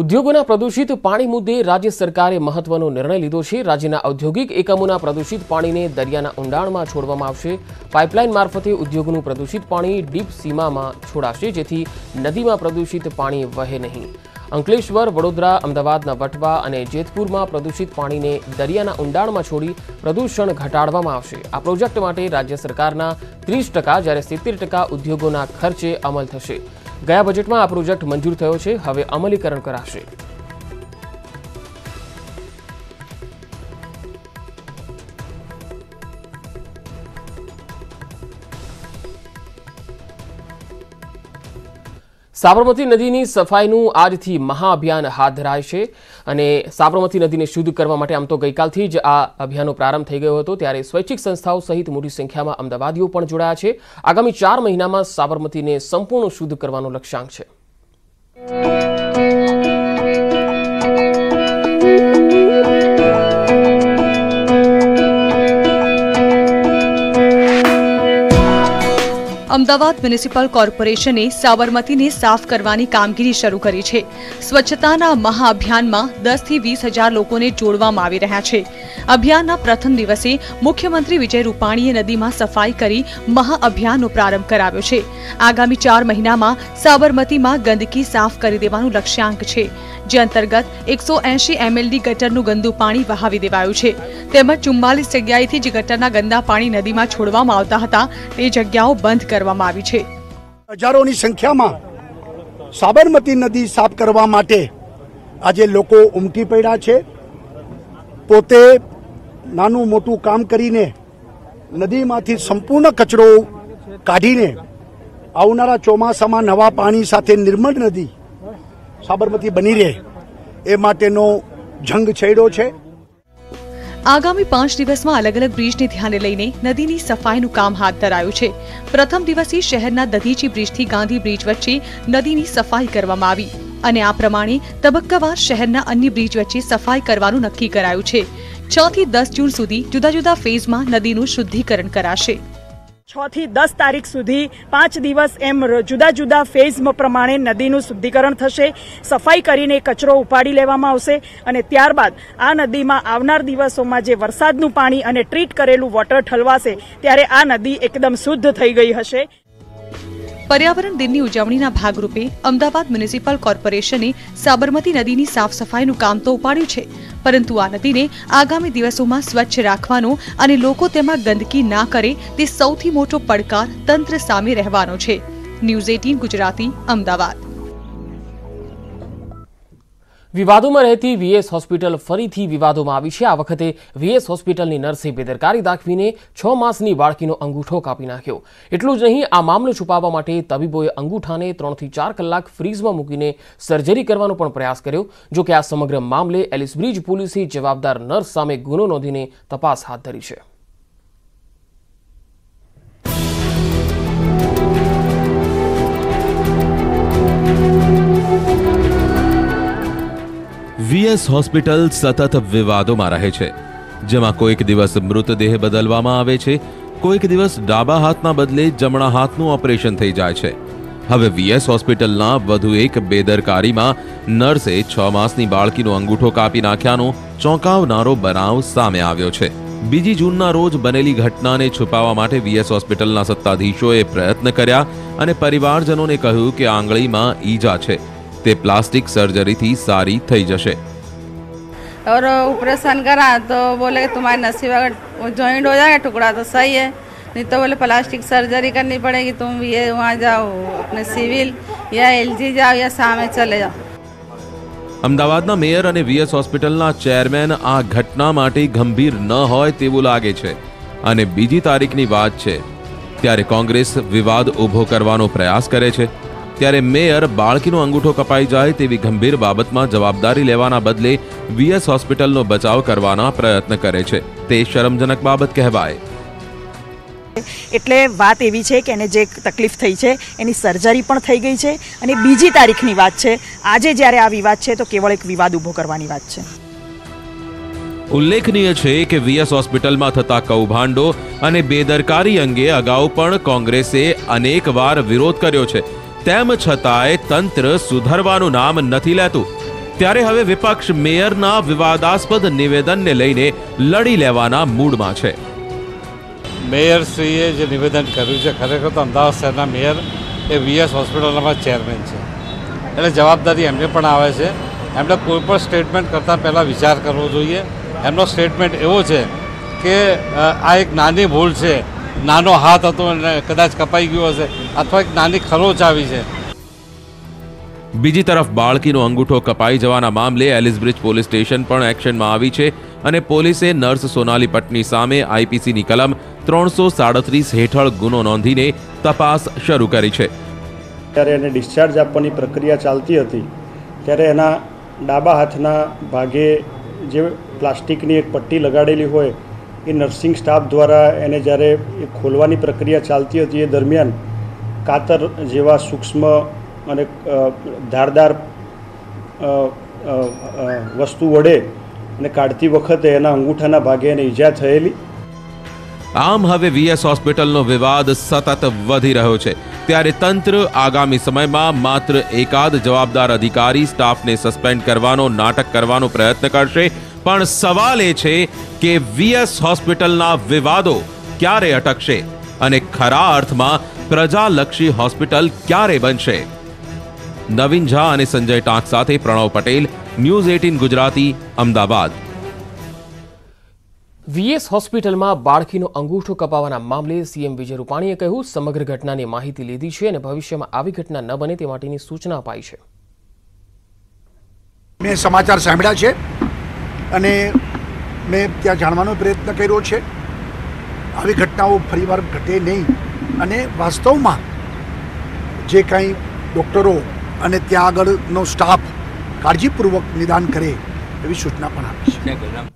ઉદ્યોગોના પ્રદૂષિત પાણી મુદ્દે રાજ્ય સરકારે મહત્વનો નિર્ણય લીધો છે. રાજ્યના ઔદ્યોગિક એકમોના પ્રદૂષિત પાણીને દરિયાના ઊંડાણમાં છોડવામાં આવશે. પાઇપલાઇન મારફતે ઉદ્યોગનું પ્રદૂષિત પાણી ડીપ સીમામાં છોડાશે, જેથી નદીમાં પ્રદૂષિત પાણી વહે નહીં. અંકલેશ્વર, વડોદરા, અમદાવાદના વટવા અને જેતપુરમાં પ્રદૂષિત પાણીને દરિયાના ઊંડાણમાં છોડી પ્રદૂષણ ઘટાડવામાં આવશે. આ પ્રોજેક્ટ માટે રાજ્ય સરકારના ત્રીસ ટકા જ્યારે સિત્તેર ટકા ઉદ્યોગોના ખર્ચે અમલ થશે. ગયા બજેટમાં આ પ્રોજેક્ટ મંજૂર થયો છે. હવે અમલીકરણ કરાશે. સાબરમતી નદીની સફાઈનું આજથી મહાઅભિયાન હાથ ધરાય છે અને સાબરમતી નદીને શુદ્ધ કરવા માટે આમ તો ગઈકાલથી જ આ અભિયાનનો પ્રારંભ થઈ ગયો હતો, ત્યારે સ્વૈચ્છિક સંસ્થાઓ સહિત મોટી સંખ્યામાં અમદાવાદીઓ પણ જોડાયા છે. આગામી ચાર મહિનામાં સાબરમતીને સંપૂર્ણ શુદ્ધ કરવાનો લક્ષ્યાંક છે. અમદાવાદ મ્યુનિસિપલ કોર્પોરેશને સાબરમતીને સાફ કરવાની કામગીરી શરૂ કરી છે. સ્વચ્છતાના મહાઅભિયાનમાં દસથી વીસ હજાર લોકોને જોડવામાં આવી રહ્યા છે. અભિયાનના પ્રથમ દિવસે મુખ્યમંત્રી વિજય રૂપાણીએ નદીમાં સફાઈ કરી મહાઅભિયાનનો પ્રારંભ કરાવ્યો છે. આગામી ચાર મહિનામાં સાબરમતીમાં ગંદકી સાફ કરી દેવાનું લક્ષ્યાંક છે. જે અંતર્ગત એકસો એંશી એમએલડી ગટરનું ગંદુ પાણી વહાવી દેવાયું છે. તેમજ ચુમ્માલીસ જગ્યાએથી જે ગટરના ગંદા પાણી નદીમાં છોડવામાં આવતા હતા. તે જગ્યાઓ બંધ કરવામાં આવી છે. હજારોની સંખ્યામાં સાબરમતી નદી સાફ કરવા માટે આજે લોકો ઉમટી પડ્યા છે. પોતે નાનું મોટું કામ કરીને નદીમાંથી સંપૂર્ણ કચરો કાઢીને આવનારા ચોમાસામાં નવા પાણી સાથે નિર્મળ નદી સાબરમતી બની રહે એ માટેનો જંગ છેડ્યો છે. આગામી પાંચ દિવસમાં અલગ અલગ બ્રિજને ધ્યાને લઈને નદીની સફાઈનું કામ હાથ ધરાયું છે. પ્રથમ દિવસે શહેરના દધીચી બ્રિજથી ગાંધી બ્રિજ વચ્ચે નદીની સફાઈ કરવામાં આવી અને આ પ્રમાણે તબક્કાવાર શહેરના અન્ય બ્રિજ વચ્ચે સફાઈ કરવાનું નક્કી કરાયું છે. છ થી દસ જૂન સુધી જુદા જુદા ફેઝમાં નદીનું શુદ્ધિકરણ કરાશે. છ થી દસ તારીખ સુધી પાંચ દિવસ એમ જુદા જુદા ફેઝ પ્રમાણે નદીનું શુદ્ધિકરણ થશે. સફાઈ કરીને કચરો ઉપાડી લેવામાં આવશે અને ત્યારબાદ આ નદીમાં આવનાર દિવસોમાં જે વરસાદનું પાણી અને ટ્રીટ કરેલું વોટર ઠલવાશે, ત્યારે આ નદી એકદમ શુદ્ધ થઈ ગઈ હશે. પર્યાવરણ દિનની ઉજવણીના ભાગરૂપે અમદાવાદ મ્યુનિસિપલ કોર્પોરેશને સાબરમતી નદીની સાફ સફાઈનું કામ તો ઉપાડ્યું છે, પરંતુ આ નદીને આગામી દિવસોમાં સ્વચ્છ રાખવાનો અને લોકો તેમાં ગંદકી ના કરે તે સૌથી મોટો પડકાર તંત્ર સામે રહેવાનો છે. News eighteen Gujarati, Ahmedabad. વિવાદોમાં રહેતી વીએસ હોસ્પિટલ ફરીથી વિવાદોમાં આવી છે. આ વખતે વીએસ હોસ્પિટલની નર્સે બેદરકારી દાખવીને છ માસની બાળકીનો અંગૂઠો કાપી નાખ્યો. એટલું જ નહીં, આ મામલો છુપાવવા માટે તબીબોએ અંગૂઠાને ત્રણથી ચાર કલાક ફ્રીઝમાં મૂકીને સર્જરી કરવાનો પણ પ્રયાસ કર્યો. જો કે આ સમગ્ર મામલે એલિસબ્રિજ પોલીસે જવાબદાર નર્સ સામે ગુનો નોંધીને તપાસ હાથ ધરી છે. વીએસ હોસ્પિટલ સતત વિવાદોમાં રહે છે. જેમાં કોઈક દિવસ મૃતદેહ બદલવામાં આવે છે, કોઈક દિવસ ડાબા હાથના બદલે જમણા હાથનું ઓપરેશન થઈ જાય છે. હવે વીએસ હોસ્પિટલના વધુ એક બેદરકારીમાં નર્સે છ માસની બાળકીનો અંગૂઠો કાપી નાખ્યાનો ચોંકાવનારો બનાવ સામે આવ્યો છે. બીજી જૂનના રોજ બનેલી ઘટનાને છુપાવવા માટે વીએસ હોસ્પિટલના સત્તાધીશોએ પ્રયત્ન કર્યા અને પરિવારજનોને કહ્યું કે આંગળીમાં ઈજા છે. તે પ્લાસ્ટિક સર્જરીથી સારી થઈ જશે और ऑपरेशन करा तो बोले कि तुम्हारे नसीब अगर जॉइंट हो जाएगा टुकड़ा तो सही है नहीं तो बोले प्लास्टिक सर्जरी करनी पड़ेगी तुम ये वहाँ जाओ अपने सिविल या एलजी जाओ या सामे चले जाओ અમદાવાદના મેયર અને વીએસ હોસ્પિટલના ચેરમેન આ ઘટના માટે ગંભીર ન હોય તેવું લાગે છે અને બીજી તારીખની વાત છે ત્યારે કોંગ્રેસ વિવાદ ઊભો કરવાનો પ્રયાસ કરે છે ત્યારે મેયર બાળકીનો અંગૂઠો કપાઈ જાય તેવી ગંભીર બાબતમાં જવાબદારી લેવાના બદલે વીએસ હોસ્પિટલનો બચાવ કરવાના પ્રયત્ન કરે છે. તે શરમજનક બાબત કહેવાય. એટલે વાત એવી છે કે એને જે તકલીફ થઈ છે એની સર્જરી પણ થઈ ગઈ છે અને બીજી તારીખની વાત છે. આજે જ્યારે આ વિવાદ છે તો કેવળ એક વિવાદ ઊભો કરવાની વાત છે. ઉલ્લેખનીય છે કે વીએસ હોસ્પિટલમાં થતા કૌભાંડો અને બેદરકારી અંગે અગાઉ પણ કોંગ્રેસે અનેક વાર વિરોધ કર્યો છે. તેમ છતાંય તંત્ર સુધરવાનું નામ નથી લેતું. ત્યારે હવે વિપક્ષ મેયરના વિવાદાસ્પદ નિવેદનને લઈને લડી લેવાના મૂડમાં છે. મેયરશ્રીએ જે નિવેદન કર્યું છે, ખરેખર તો અમદાવાદ શહેરના મેયર એ વીએસ હોસ્પિટલના ચેરમેન છે. એટલે જવાબદારી એમને પણ આવે છે. એમણે કોઈ પણ સ્ટેટમેન્ટ કરતાં પહેલાં વિચાર કરવો જોઈએ. એમનો સ્ટેટમેન્ટ એવો છે કે આ એક નાની ભૂલ છે. નાનો હાથ હતો અને કદાચ કપાઈ ગયો હશે અથવા એક નાની ખરોચ આવી છે. બીજી તરફ બાળકીનો અંગૂઠો કપાઈ જવાના મામલે એલિસબ્રિજ પોલીસ સ્ટેશન પણ એક્શનમાં આવી છે અને પોલીસે નર્સ સોનાલી પટની સામે આઈપીસીની કલમ ત્રણસો સાડત્રીસ હેઠળ ગુનો નોંધીને તપાસ શરૂ કરી છે. ત્યારે એને ડિસ્ચાર્જ આપવાની પ્રક્રિયા ચાલતી હતી ત્યારે એના ડાબા હાથના ભાગે જે પ્લાસ્ટિકની એક પટ્ટી લગાડેલી હોય એ નર્સિંગ સ્ટાફ દ્વારા એને જ્યારે એ ખોલવાની પ્રક્રિયા ચાલતી હતી એ દરમિયાન કાતર જેવા સૂક્ષ્મ અને ધારદાર વસ્તુ વડે અને કાઢતી વખતે એના અંગૂઠાના ભાગે એને ઈજા થયેલી. આમ હવે વીએસ હોસ્પિટલનો વિવાદ સતત વધી રહ્યો છે. ત્યારે તંત્ર આગામી સમયમાં માત્ર એકાદ જવાબદાર અધિકારી સ્ટાફને સસ્પેન્ડ કરવાનો, નાટક કરવાનો પ્રયત્ન કરશે. પણ સવાલ એ છે કે વીએસ હોસ્પિટલના વિવાદો ક્યારે અટકશે અને ખરા અર્થમાં પ્રજાલક્ષી હોસ્પિટલ ક્યારે બનશે? નવીન ઝા અને સંજય ટાંક સાથે Pranav Patel news eighteen Gujarati Ahmedabad. VS હોસ્પિટલમાં બાળકીનો અંગૂઠો કપાવાના મામલે સીએમ વિજય રૂપાણીએ કહ્યું સમગ્ર ઘટનાની માહિતી લીધી છે અને ભવિષ્યમાં આવી ઘટના ન બને તે માટેની સૂચના અપાઈ છે. મેં સમાચાર સાંભળ્યા છે. અને મેં ત્યાં જાણવાનો પ્રયત્ન કર્યો છે. આવી ઘટનાઓ ફરીવાર ઘટે નહીં. અને વાસ્તવમાં જે કાંઈ ડૉક્ટરો અને ત્યાં આગળનો સ્ટાફ કાળજીપૂર્વક નિદાન કરે એવી સૂચના પણ આપી છે.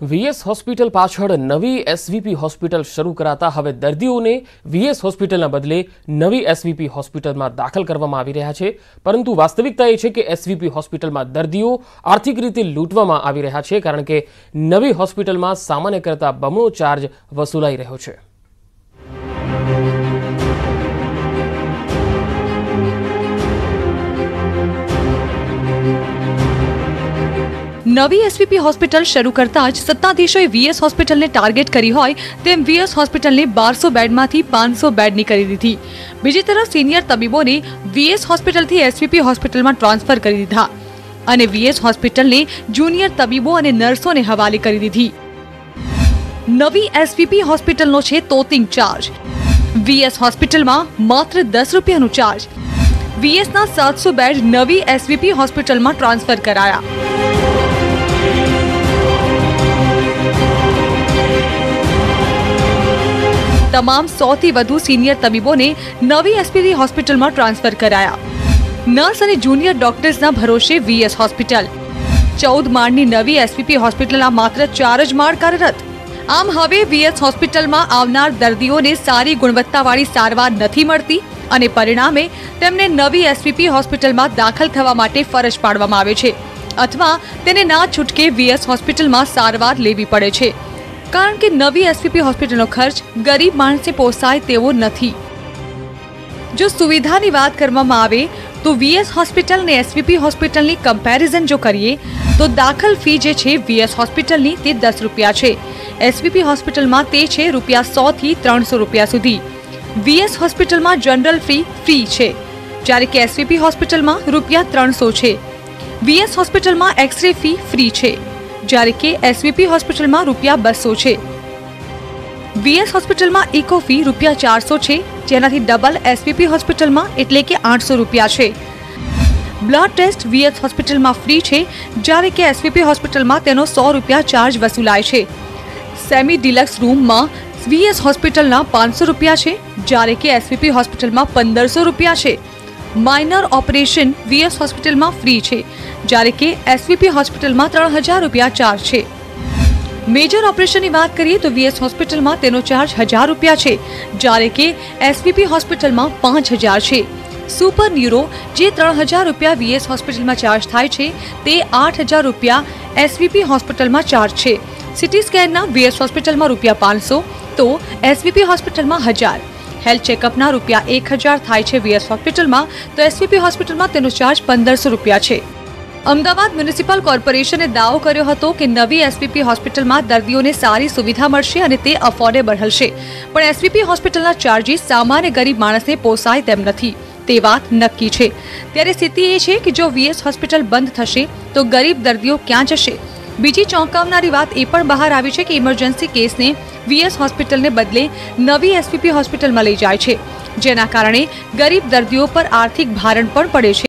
વીએસ હોસ્પિટલ પાછળ નવી એસવીપી હોસ્પિટલ શરૂ કરાતા હવે દર્દીઓને વીએસ હોસ્પિટલના બદલે નવી એસવીપી હોસ્પિટલમાં દાખલ કરવામાં આવી રહ્યા છે. પરંતુ વાસ્તવિકતા એ છે કે એસવીપી હોસ્પિટલમાં દર્દીઓ આર્થિક રીતે લૂંટવામાં આવી રહ્યા છે, કારણ કે નવી હોસ્પિટલમાં સામાન્ય કરતાં બમણો ચાર્જ વસૂલાઈ રહ્યો છે. નવી એસવીપી હોસ્પિટલ શરૂ કરતા જ સત્તાધીશોએ વીએસ હોસ્પિટલને ટાર્ગેટ કરી હોય તેમ વીએસ હોસ્પિટલને બારસો બેડમાંથી પાંચસો બેડની કરી દીધી. બીજી તરફ સિનિયર તબીબોને વીએસ હોસ્પિટલથી એસવીપી હોસ્પિટલમાં ટ્રાન્સફર કરી દીધા અને વીએસ હોસ્પિટલને જુનિયર તબીબો અને નર્સોને હવાલે કરી દીધી. નવી એસવીપી હોસ્પિટલનો છે તોતિંગ ચાર્જ. વીએસ હોસ્પિટલમાં માત્ર દસ રૂપિયાનું ચાર્જ. વીએસના સાતસો બેડ નવી એસવીપી હોસ્પિટલમાં ટ્રાન્સફર કરાયા. તમામ સોથી વધુ સિનિયર તબીબોને નવી એસપીડી હોસ્પિટલમાં ટ્રાન્સફર કરાયા. નર્સ અને જુનિયર ડોક્ટર્સના ભરોસે વીએસ હોસ્પિટલ ચૌદ માળની નવી એસપીપી હોસ્પિટલના માત્ર ચાર જ માળ કાર્યરત. આમ હવે વીએસ હોસ્પિટલમાં આવનાર દર્દીઓને સારી ગુણવત્તાવાળી સારવાર નથી મળતી અને પરિણામે તેમને નવી એસપીપી હોસ્પિટલમાં દાખલ થવા માટે ફરજ પાડવામાં આવે છે. અથવા તેને ના છૂટકે વીએસ હોસ્પિટલમાં સારવાર લેવી પડે છે. કારણ કે નવી એસપીપી હોસ્પિટલનો ખર્ચ ગરીબ માણસે પોસાય તેવો નથી. જો સુવિધાની વાત કરવામાં આવે, તો વીએસ હોસ્પિટલ ને એસવીપી હોસ્પિટલની કમ્પેરિઝન જો કરીએ, તો દાખલ ફી જે છે વીએસ હોસ્પિટલની તે દસ રૂપિયા છે. એસવીપી હોસ્પિટલમાં તે છે રૂપિયા સો થી ત્રણસો રૂપિયા સુધી. વીએસ હોસ્પિટલમાં જનરલ ફી ફ્રી છે. જ્યારે કે એસવીપી હોસ્પિટલમાં રૂપિયા ત્રણસો છે. વીએસ હોસ્પિટલમાં એક્સરે ફી ફ્રી છે. જ્યારે કે એસવીપી હોસ્પિટલમાં રૂપિયા બસો છે. વીએસ હોસ્પિટલમાં ઇકો ફી રૂપિયા ચારસો છે, જેનાથી ડબલ એસવીપી હોસ્પિટલમાં એટલે કે આઠસો રૂપિયા છે. બ્લડ ટેસ્ટ વીએસ હોસ્પિટલમાં ફ્રી છે, જ્યારે કે એસવીપી હોસ્પિટલમાં તેનો સો રૂપિયા ચાર્જ વસૂલાય છે. સેમી ડિલક્સ રૂમમાં વીએસ હોસ્પિટલના પાંચસો રૂપિયા છે, જ્યારે કે એસવીપી હોસ્પિટલમાં પંદરસો રૂપિયા છે. માઇનર ઓપરેશન વીએસ હોસ્પિટલમાં ફ્રી છે, જ્યારે કે એસવીપી હોસ્પિટલમાં ત્રણ હજાર રૂપિયા ચાર્જ છે. મેજર ઓપરેશનની વાત કરીએ તો વીએસ હોસ્પિટલમાં તેનો ચાર્જ હજાર રૂપિયા છે, જ્યારે કે એસવીપી હોસ્પિટલમાં પાંચ હજાર છે. સુપર ન્યુરો જે ત્રણ હજાર રૂપિયા વીએસ હોસ્પિટલમાં ચાર્જ થાય છે, તે આઠ હજાર રૂપિયા એસવીપી હોસ્પિટલમાં ચાર્જ છે. સિટી સ્કેનના વીએસ હોસ્પિટલમાં રૂપિયા પાંચસો, તો એસવીપી હોસ્પિટલમાં હજાર. હેલ્થ ચેકઅપના રૂપિયા એક હજાર થાય છે વીએસ હોસ્પિટલમાં, તો એસવીપી હોસ્પિટલમાં તેનો ચાર્જ પંદરસો રૂપિયા છે. અમદાવાદ મ્યુનિસિપલ કોર્પોરેશને દાવો કર્યો હતો કે નવી એસપીપી હોસ્પિટલમાં દર્દીઓને સારી સુવિધા મળશે અને તે અફોર્ડેબલ હશે. પણ એસપીપી હોસ્પિટલના ચાર્જીસ સામાન્ય ગરીબ માણસને પોસાય તેમ નથી. તે વાત નક્કી છે. ત્યારે સ્થિતિ એ છે કે જો વીએસ હોસ્પિટલ બંધ થશે, તો ગરીબ દર્દીઓ ક્યાં જશે? બીજી ચોંકાવનારી વાત એ પણ બહાર આવી છે કે ઇમરજન્સી કેસને વીએસ હોસ્પિટલને બદલે નવી એસપીપી હોસ્પિટલમાં લઈ જાય છે, જેના કારણે ગરીબ દર્દીઓ પર આર્થિક ભારણ પણ પડે છે.